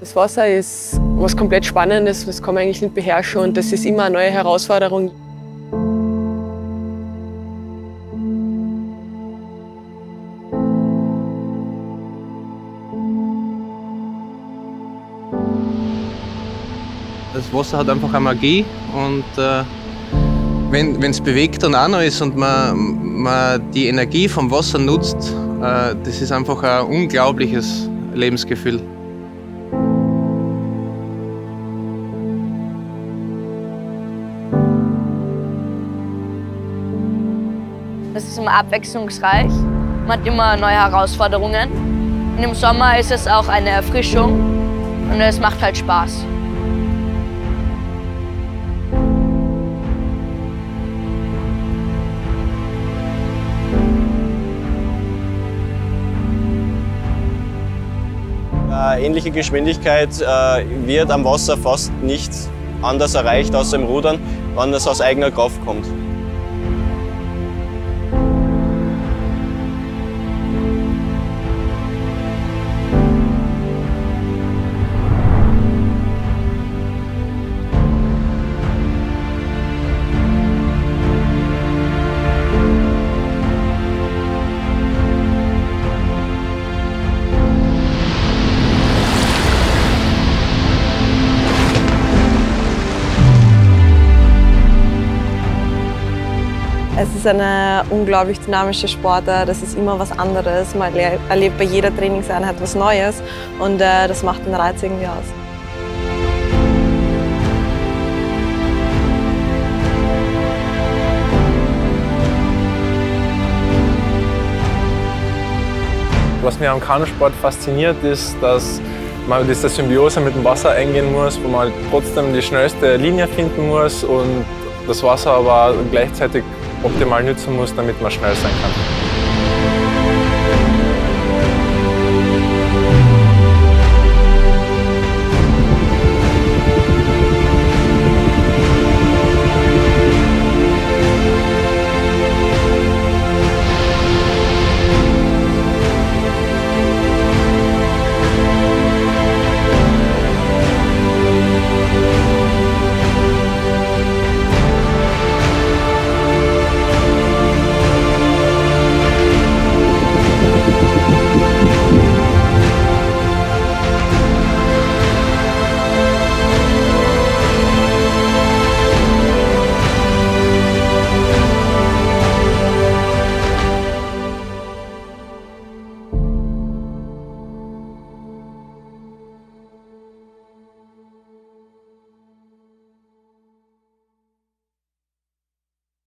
Das Wasser ist was komplett Spannendes, das kann man eigentlich nicht beherrschen und das ist immer eine neue Herausforderung. Das Wasser hat einfach eine Magie und äh, wenn es bewegt und auch noch ist und man, man die Energie vom Wasser nutzt, äh, das ist einfach ein unglaubliches Lebensgefühl. Es ist immer abwechslungsreich. Man hat immer neue Herausforderungen. Und im Sommer ist es auch eine Erfrischung und es macht halt Spaß. Ähnliche Geschwindigkeit äh, wird am Wasser fast nicht anders erreicht, außer im Rudern, wenn es aus eigener Kraft kommt. Es ist eine unglaublich dynamische Sportart, das ist immer was anderes. Man erlebt bei jeder Trainingseinheit was Neues und äh, das macht den Reiz irgendwie aus. Was mir am Kanusport fasziniert, ist, dass man diese Symbiose mit dem Wasser eingehen muss, wo man trotzdem die schnellste Linie finden muss und das Wasser aber gleichzeitig optimal nützen muss, damit man schnell sein kann.